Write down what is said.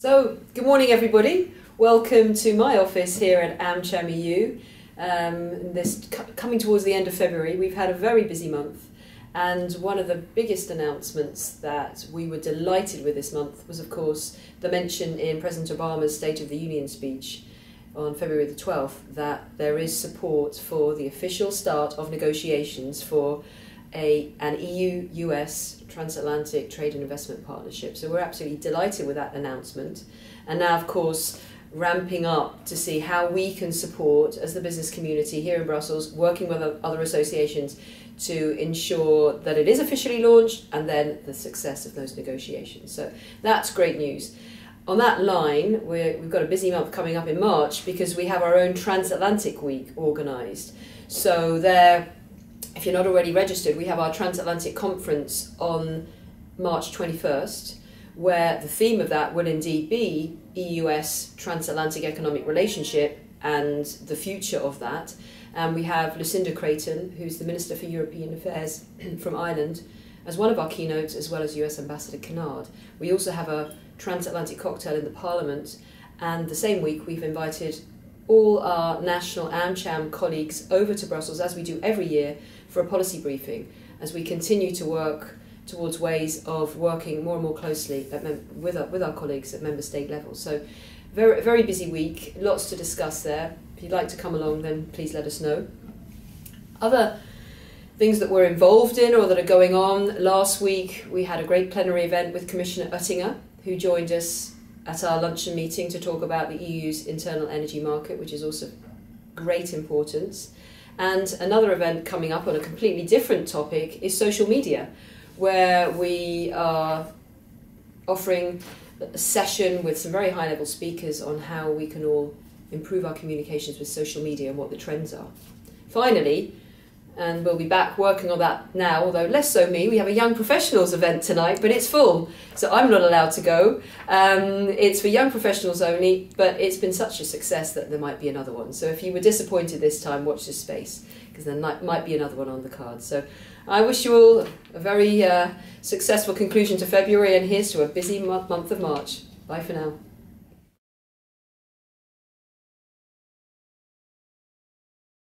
So, good morning, everybody. Welcome to my office here at AmCham EU. Um, this coming towards the end of February, we've had a very busy month, and one of the biggest announcements that we were delighted with this month was, of course, the mention in President Obama's State of the Union speech on February the 12th that there is support for the official start of negotiations for a, an EU US transatlantic trade and investment partnership. So we're absolutely delighted with that announcement. And now, of course, ramping up to see how we can support, as the business community here in Brussels, working with other associations to ensure that it is officially launched and then the success of those negotiations. So that's great news. On that line, we have got a busy month coming up in March because we have our own Transatlantic Week organised. So there if you're not already registered, we have our Transatlantic Conference on March 21st, where the theme of that will indeed be EU US transatlantic economic relationship and the future of that. And we have Lucinda Creighton, who's the Minister for European Affairs from Ireland, as one of our keynotes, as well as US Ambassador Kennard. We also have a transatlantic cocktail in the Parliament, and the same week we've invited all our national AmCham colleagues over to Brussels, as we do every year, for a policy briefing as we continue to work towards ways of working more and more closely with, our, with our colleagues at member state level. So very, very busy week, lots to discuss there. If you'd like to come along, then please let us know. Other things that we're involved in or that are going on, last week we had a great plenary event with Commissioner Oettinger, who joined us at our luncheon meeting to talk about the EU's internal energy market, which is also great importance. And another event coming up on a completely different topic is social media, where we are offering a session with some very high level speakers on how we can all improve our communications with social media and what the trends are. Finally, and we'll be back working on that now, although less so me. We have a young professionals event tonight, but it's full, so I'm not allowed to go. Um, it's for young professionals only, but it's been such a success that there might be another one. So if you were disappointed this time, watch this space, because there might be another one on the card. So I wish you all a very uh, successful conclusion to February, and here's to a busy month of March. Bye for now.